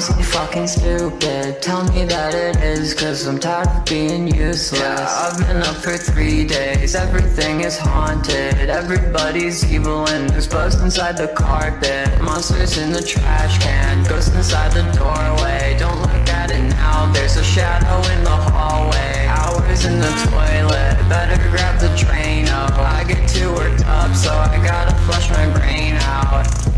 fucking stupid. Tell me that it is cause I'm tired of being useless. Yeah, I've been up for three days, everything is haunted. Everybody's evil and there's bugs inside the carpet. Monsters in the trash can, ghosts inside the doorway. Don't look at it now, there's a shadow in the hallway. Hours in the toilet, better grab the Drano I get too worked up so I gotta flush my brain out.